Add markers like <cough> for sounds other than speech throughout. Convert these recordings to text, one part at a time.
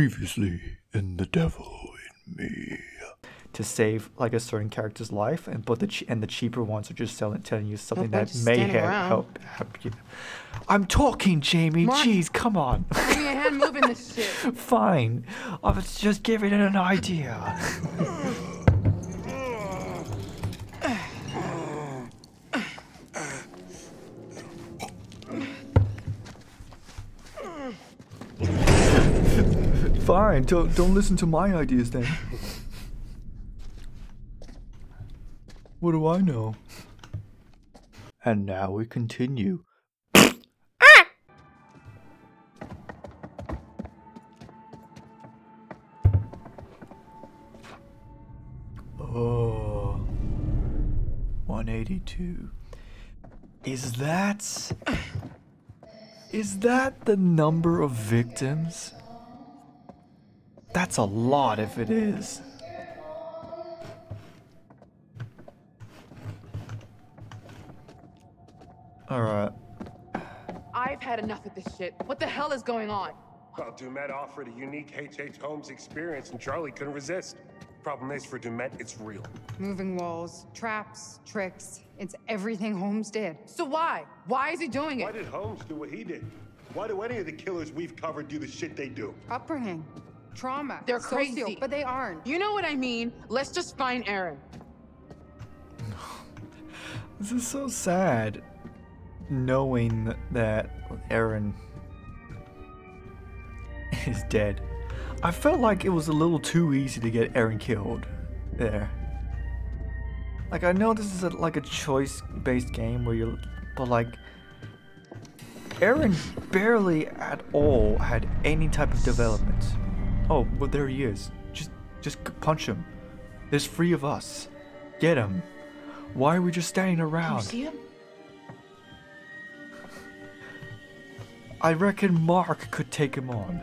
Previously in The Devil in Me. to save like a certain character's life, and but the ch- and the cheaper ones are just selling, telling you something point that may standing ha- help, help you. I'm talking, Jamie. Mark. Jeez, come on. <laughs> Give me a hand moving this <laughs> shit. Fine. I was just giving it an idea. <laughs> Fine. Don't don't listen to my ideas then. What do I know? And now we continue. Oh. 182. Is that. Is that the number of victims? That's a lot if it is. Alright. I've had enough of this shit. What the hell is going on? Well, Du'Met offered a unique H.H. Holmes experience, and Charlie couldn't resist. Problem is, for Du'Met, it's real. Moving walls, traps, tricks. It's everything Holmes did. So why? Why is he doing it? Why did Holmes do what he did? Why do any of the killers we've covered do the shit they do? Upbringing, trauma. They're socio- crazy. but they aren't. You know what I mean? Let's just find Erin. <sighs> This is so sad. Knowing that Erin is dead. I felt like it was a little too easy to get Erin killed there. Like I know this is a, like a choice-based game where you, but like Erin barely at all had any type of development. Oh, well there he is. Just, just punch him. There's three of us. Get him. Why are we just standing around? see him? I reckon Mark could take him on.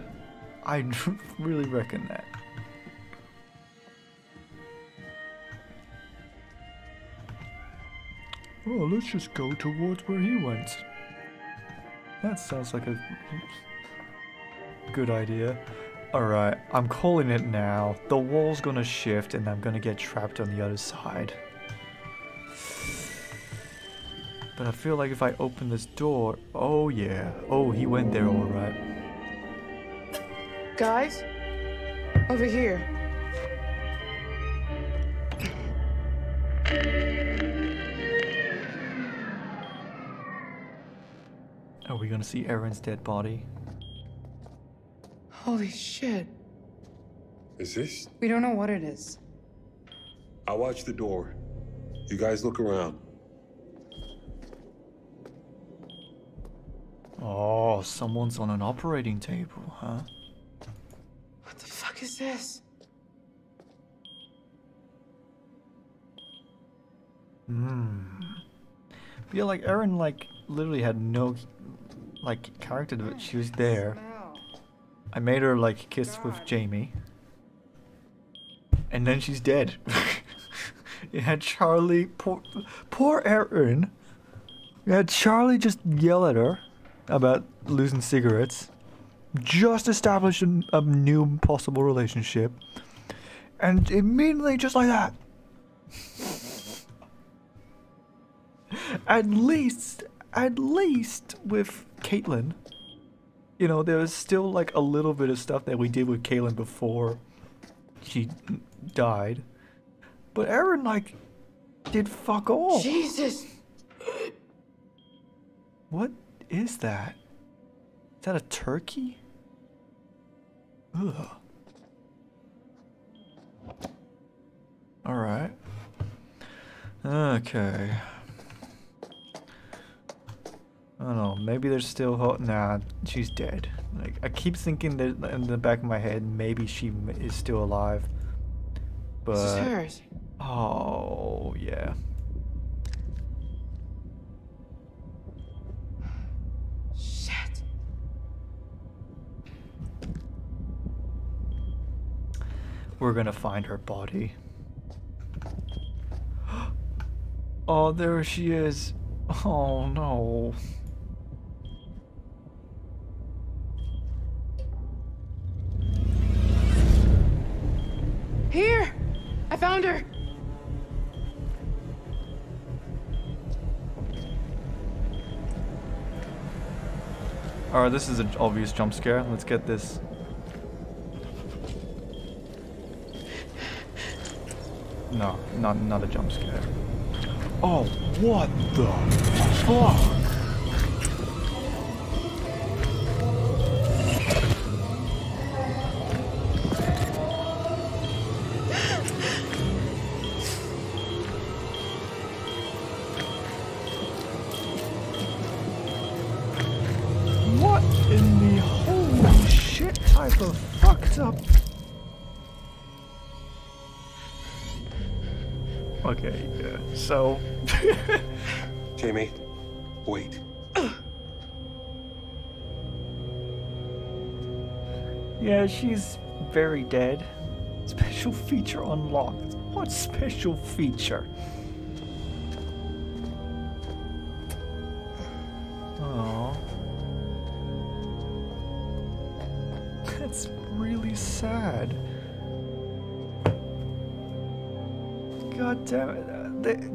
I <laughs> really reckon that. Oh, let's just go towards where he went. That sounds like a good idea. Alright, I'm calling it now. The wall's gonna shift and I'm gonna get trapped on the other side. But I feel like if I open this door, oh yeah, oh he went there all right. Guys? Over here. Are we gonna see Erin's dead body? Holy shit. Is this? We don't know what it is. I'll watch the door. You guys look around. Oh, someone's on an operating table, huh? What the fuck is this? Hmm. Feel like Erin, like literally had no like character but. She was there. I made her like kiss with Jamie. And then she's dead. <laughs> you had Charlie poor poor Erin. You had Charlie just yell at her about losing cigarettes. Just establish a, a new possible relationship. And immediately just like that. at least at least with Caitlyn you know, there was still like a little bit of stuff that we did with Kaylin before she died. But Erin, like, did fuck all. Jesus! What is that? Is that a turkey? Ugh. Alright. Okay. I don't know. Maybe there's still hope. Nah, she's dead. Like I keep thinking that in the back of my head, maybe she is still alive. But This is hers. oh yeah. Shit. We're gonna find her body. <gasps> Oh, there she is. Oh no. Found her. Alright, this is an obvious jump scare. Let's get this. No, not not a jump scare. Oh, what the fuck? Shit type of fucked up? Okay, yeah. So, <laughs> Jamie, wait. yeah, she's very dead. Special feature unlocked. What special feature? Damn it. uh, They, d-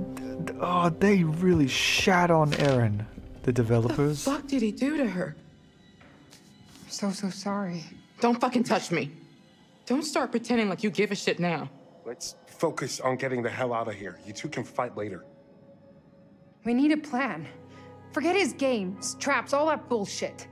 d- oh, they really shat on Erin, the developers. What the fuck did he do to her? I'm so, so sorry. Don't fucking touch me. Don't start pretending like you give a shit now. Let's focus on getting the hell out of here. You two can fight later. We need a plan. Forget his games, traps, all that bullshit.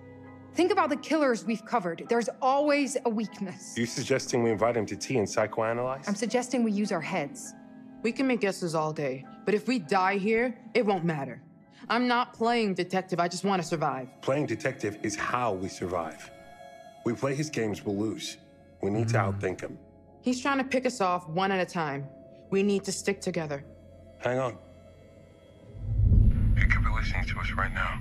Think about the killers we've covered. There's always a weakness. You suggesting we invite him to tea and psychoanalyze? I'm suggesting we use our heads. We can make guesses all day, but if we die here, it won't matter. I'm not playing detective, I just want to survive. Playing detective is how we survive. We play his games, we'll lose. We need to outthink him. He's trying to pick us off one at a time. We need to stick together. Hang on. He could be listening to us right now.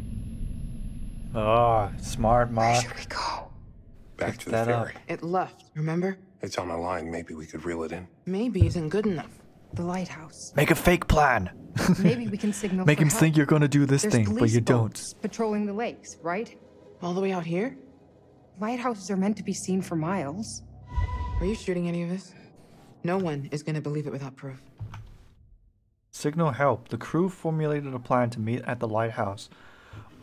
Ah, smart, Where Mark. should we go? Back to the that up. ferry. It left, remember? It's on a line. Maybe we could reel it in. Maybe isn't good enough. The lighthouse. Make a fake plan. <laughs> Maybe we can signal Make for him help. think you're gonna do this There's thing, but police you don't. boats Patrolling the lakes, right? All the way out here? Lighthouses are meant to be seen for miles. Are you shooting any of us? No one is gonna believe it without proof. Signal help. The crew formulated a plan to meet at the lighthouse.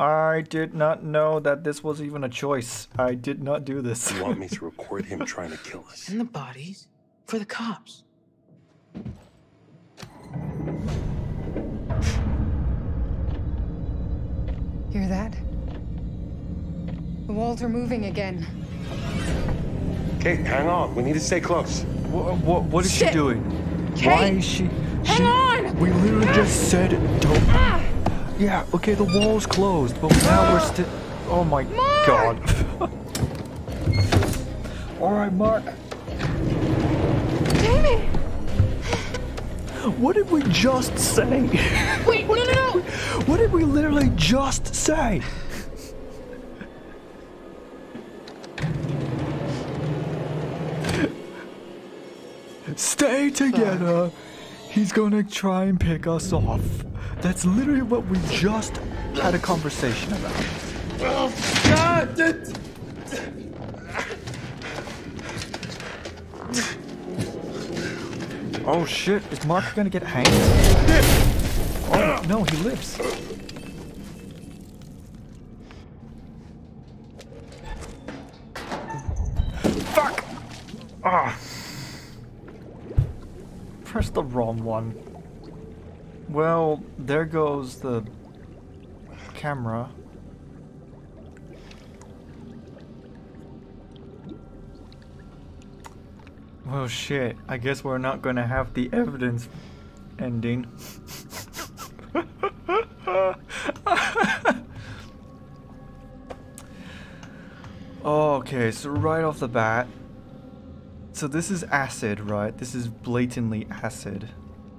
I did not know that this was even a choice. I did not do this. You want me to record him trying to kill us? And the bodies? For the cops. Hear that? The walls are moving again. Kate, hang on. We need to stay close. What, what, what is she doing? Kate, Why is she? hang she on! We literally just said don't. Ah! Yeah, okay, the wall's closed, but now we're still. Oh my god. <laughs> Alright, Mark. Jamie! What did we just say? Wait, no, no, no! What did we literally just say? Stay together. He's gonna try and pick us off. That's literally what we just had a conversation about. Oh shit, is Mark gonna get hanged? Oh no, he lives. Fuck! Ah. Press the wrong one. Well, there goes the camera. Well, shit. I guess we're not gonna have the evidence ending. <laughs> okay, so right off the bat. So this is acid, right? This is blatantly acid.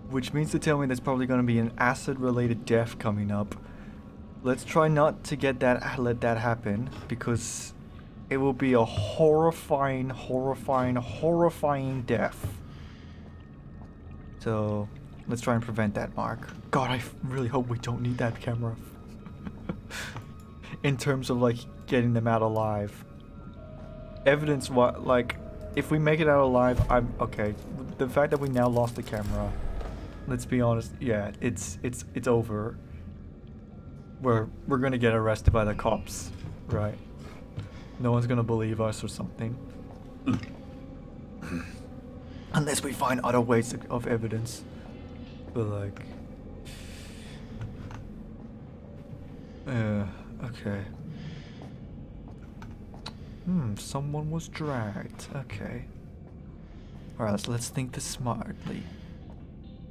Which means to tell me there's probably gonna be an acid related death coming up. Let's try not to get that let that happen because it will be a horrifying, horrifying, horrifying death. So let's try and prevent that, Mark. God, I really hope we don't need that camera. <laughs> In terms of like getting them out alive. Evidence what like if we make it out alive, I'm okay. The fact that we now lost the camera, let's be honest. Yeah, it's it's it's over. We're we're gonna get arrested by the cops, right? No one's gonna believe us or something. Unless we find other ways of- evidence. But like. Yeah, okay. Hmm, someone was dragged. Okay. Alright, let's, let's think this smartly.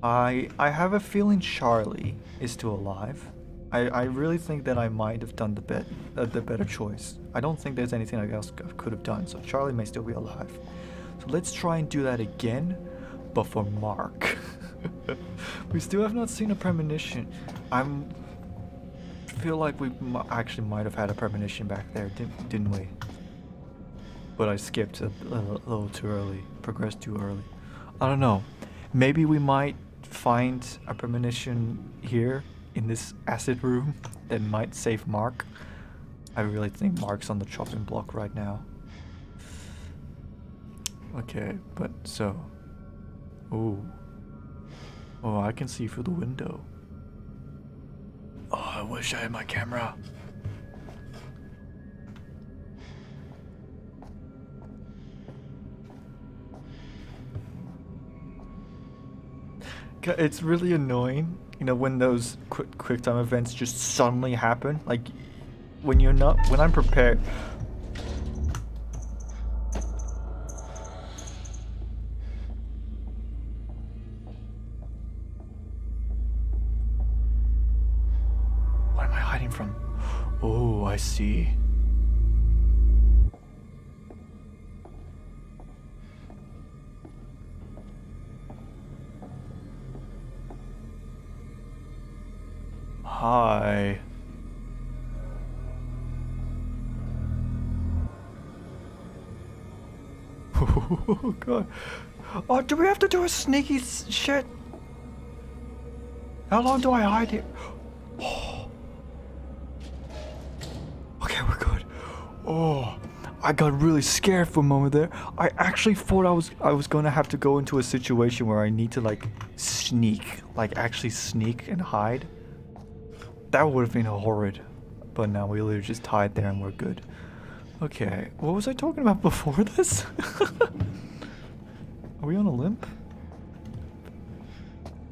I I have a feeling Charlie is still alive. I, I really think that I might have done the bet uh, the better choice. I don't think there's anything else I could have done, so Charlie may still be alive. So let's try and do that again, but for Mark. <laughs> we still have not seen a premonition. I'm feel like we actually might have had a premonition back there, didn't, didn't we? But I skipped a, a little too early, progressed too early. I don't know. Maybe we might find a premonition here in this acid room that might save Mark. I really think Mark's on the chopping block right now. Okay, but so. Ooh. Oh, I can see through the window. Oh, I wish I had my camera. It's really annoying, you know, when those quick quick time events just suddenly happen. Like, when you're not, when I'm prepared. What am I hiding from? Oh, I see. Oh god. Oh, do we have to do a sneaky shit? How long do I hide here? Oh. Okay, we're good. Oh, I got really scared for a moment there. I actually thought I was I was gonna have to go into a situation where I need to like sneak, like actually sneak and hide. That would have been horrid. But now we literally just tied there and we're good. Okay, what was I talking about before this? <laughs> are we on a limp?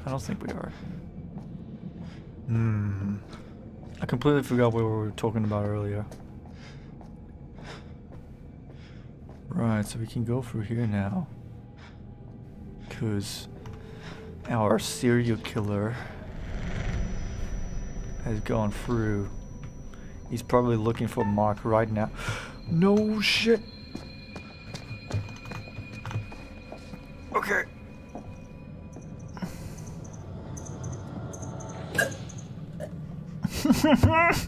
I don't think we are. Hmm. I completely forgot what we were talking about earlier. Right, so we can go through here now. Because our serial killer has gone through. He's probably looking for Mark right now. No shit. Okay. <laughs>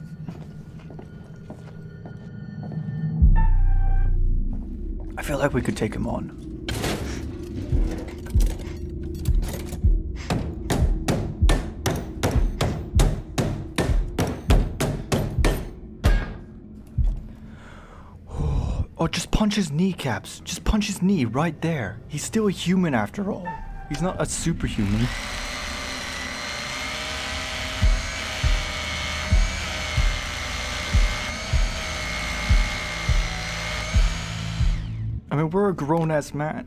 I feel like we could take him on. Punch his kneecaps. Just punch his knee right there. He's still a human after all. He's not a superhuman. I mean, we're a grown ass man.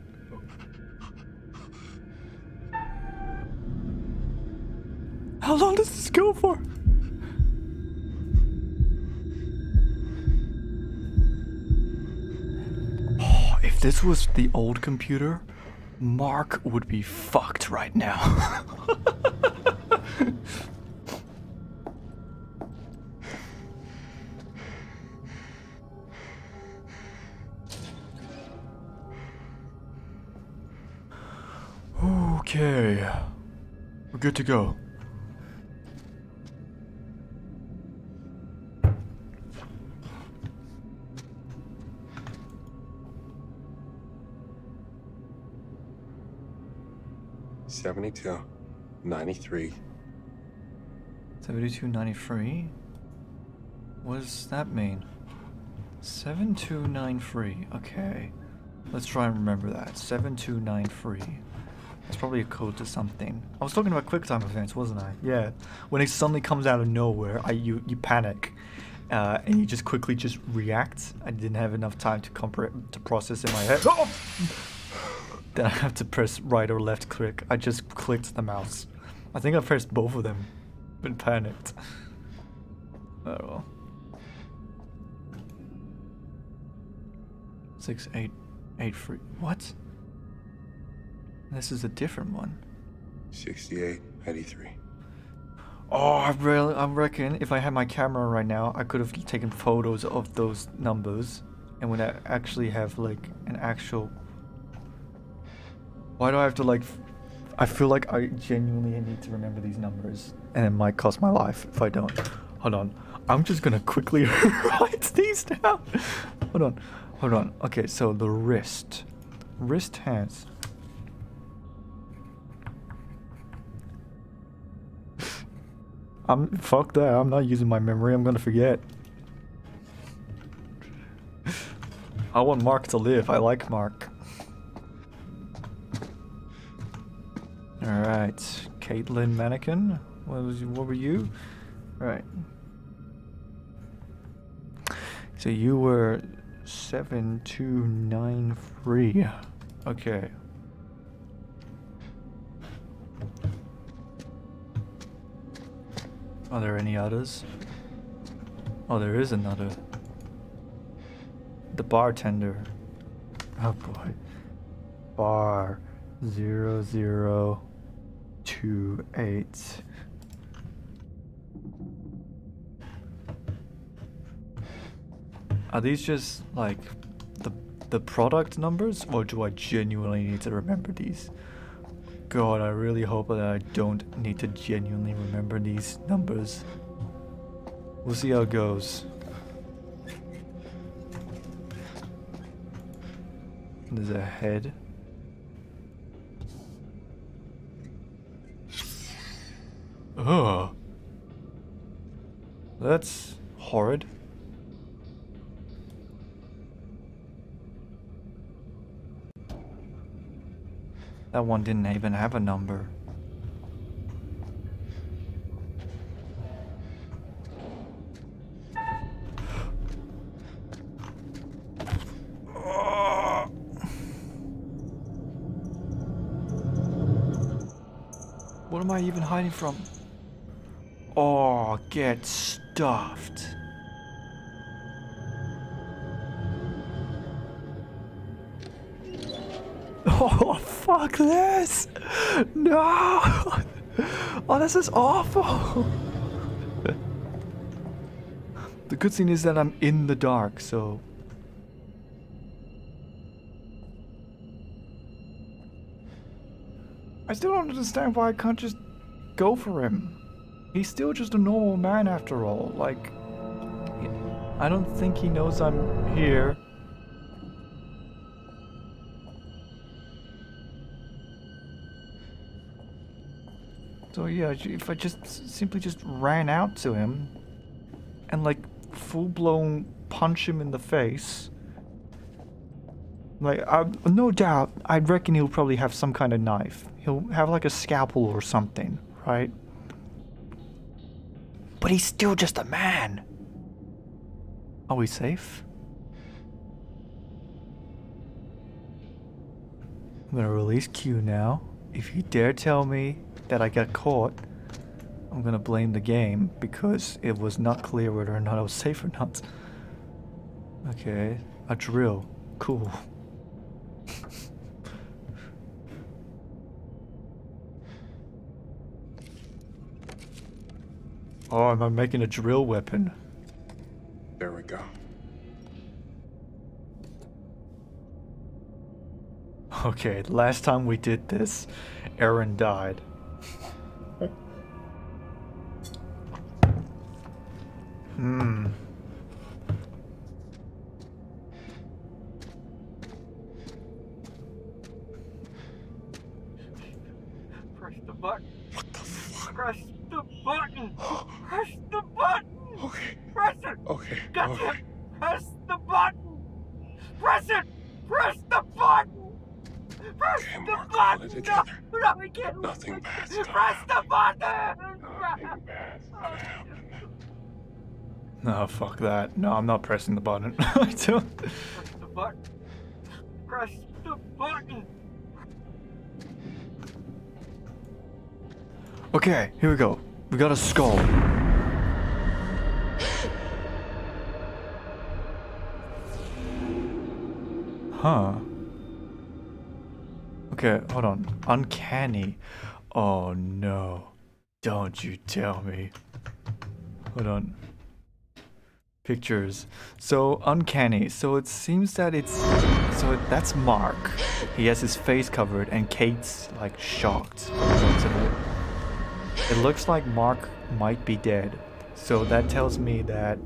How long does this go for? If this was the old computer, Mark would be fucked right now. <laughs> okay. We're good to go. Seventy-two, ninety-three. 7293? What does that mean? 7293, okay. Let's try and remember that. 7293. That's probably a code to something. I was talking about QuickTime events, wasn't I? Yeah. When it suddenly comes out of nowhere, I you you panic, uh, and you just quickly just react. I didn't have enough time to compre- to process in my head. Oh! <laughs> then I have to press right or left click. I just clicked the mouse. I think I pressed both of them, but panicked. Oh well. Six eight eight three. What? This is a different one. 68, 83. Oh, I really, I reckon if I had my camera right now, I could have taken photos of those numbers, and would I actually have like an actual. Why do I have to like? I feel like I genuinely need to remember these numbers, and it might cost my life if I don't. Hold on, I'm just gonna quickly <laughs> write these down. Hold on, hold on. Okay, so the wrist, wrist has. <laughs> I'm fuck that. I'm not using my memory. I'm gonna forget. <laughs> I want Mark to live. I like Mark. All right, Caitlin Mannequin. What was? What were you? Right. So you were seven two nine three. Okay. Are there any others? Oh, there is another. The bartender. Oh boy. Bar zero zero two eight. Are these just like the the product numbers, or do I genuinely need to remember these? God, I really hope that I don't need to genuinely remember these numbers. We'll see how it goes. There's a head. Ugh. That's horrid. That one didn't even have a number. What am I even hiding from? Oh, get stuffed. <laughs> Oh, fuck this! No! <laughs> Oh, this is awful! <laughs> the good thing is that I'm in the dark, so. I still don't understand why I can't just go for him. He's still just a normal man after all. Like, I don't think he knows I'm here. So yeah, if I just simply just ran out to him and like full blown punch him in the face, like I, no doubt, I reckon he'll probably have some kind of knife. He'll have like a scalpel or something, right? But he's still just a man. Are we safe? I'm gonna release Q now. If you dare tell me that I got caught, I'm gonna blame the game because it was not clear whether or not I was safe or not. Okay, a drill. Cool. Oh, am I making a drill weapon? There we go. Okay, last time we did this, Erin died. <laughs> Hmm. Press the button. What the fuck? Press the button. Press the button. Okay, Press it. okay, Gotcha. okay. Press the button. Press it. Press the button. Okay, Mark, hold it together. Nothing bad's gonna happen. Nothing bad's gonna happen. No, fuck that. No, I'm not pressing the button. <laughs> I don't. Press the button. Press the button. Okay, here we go. We got a skull. Huh. Okay, hold on. Uncanny. Oh no. Don't you tell me. Hold on. Pictures. So uncanny. So it seems that it's so that's Mark. He has his face covered and Kate's like shocked. It looks like Mark might be dead. So that tells me that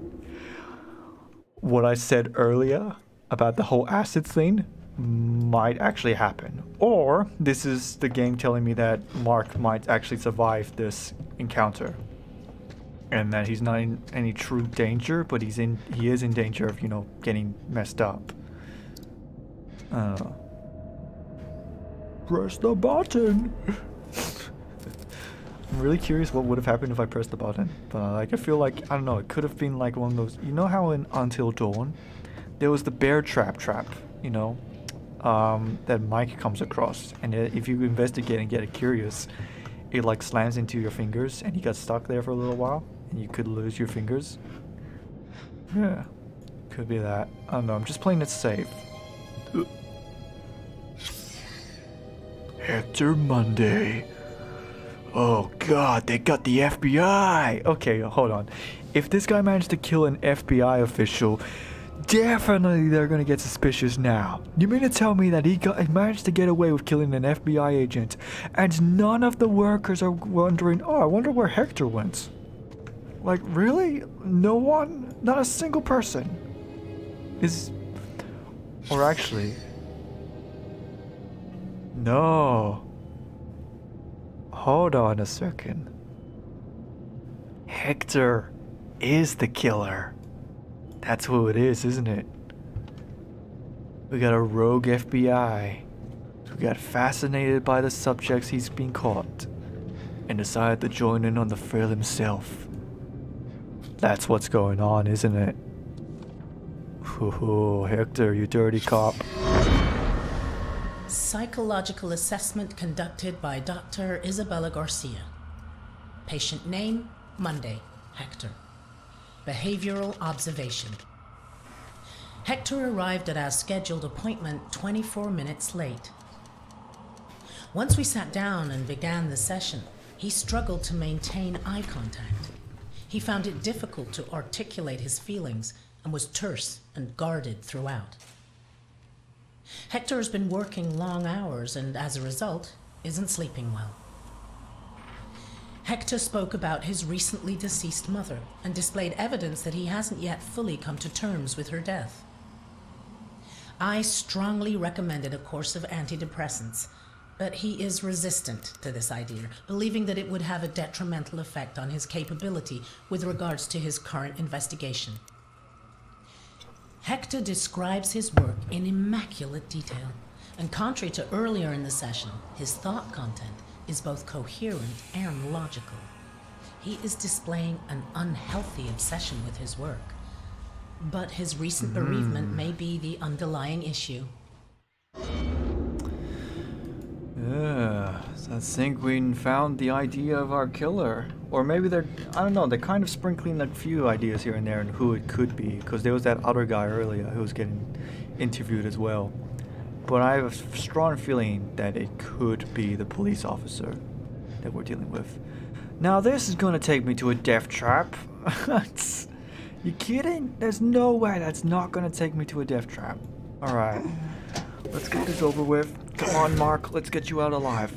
what I said earlier about the whole acid thing might actually happen. Or this is the game telling me that Mark might actually survive this encounter. And that he's not in any true danger, but he's in he is in danger of, you know, getting messed up. I. Press the button. <laughs> I'm really curious what would have happened if I pressed the button. But like I feel like I don't know, it could have been like one of those you know how in Until Dawn there was the bear trap trap, you know, um, that Mike comes across, and uh, if you investigate and get curious, it like slams into your fingers, and you got stuck there for a little while, and you could lose your fingers. Yeah, could be that. I don't know. I'm just playing it safe. Hector Monday. Oh god, they got the FBI! Okay, hold on. If this guy managed to kill an FBI official, definitely they're gonna get suspicious now. You mean to tell me that he got he managed to get away with killing an FBI agent, and none of the workers are wondering, oh, I wonder where Hector went? Like, really? No one? Not a single person? Is. Or actually. No. Hold on a second. Hector is the killer. That's who it is, isn't it? We got a rogue FBI who got fascinated by the subjects he's been caught and decided to join in on the thrill himself. That's what's going on, isn't it? Ooh, Hector, you dirty cop. Psychological assessment conducted by Dr. Isabella Garcia. Patient name Monday, Hector. Behavioral observation. Hector arrived at our scheduled appointment 24 minutes late. Once we sat down and began the session, he struggled to maintain eye contact. He found it difficult to articulate his feelings and was terse and guarded throughout. Hector has been working long hours and, as a result, isn't sleeping well. Hector spoke about his recently deceased mother and displayed evidence that he hasn't yet fully come to terms with her death. I strongly recommended a course of antidepressants, but he is resistant to this idea, believing that it would have a detrimental effect on his capability with regards to his current investigation. Hector describes his work in immaculate detail, and contrary to earlier in the session, his thought content is both coherent and logical. He is displaying an unhealthy obsession with his work. But his recent bereavement hmm. may be the underlying issue. Yeah, I think we found the idea of our killer. Or maybe they're, I don't know, they're kind of sprinkling a few ideas here and there and who it could be. Because there was that other guy earlier who was getting interviewed as well. But I have a strong feeling that it could be the police officer that we're dealing with. Now, this is to take me to a death trap. <laughs> You kidding? There's no way that's not to take me to a death trap. Alright. Let's get this over with. Come on, Mark. Let's get you out alive.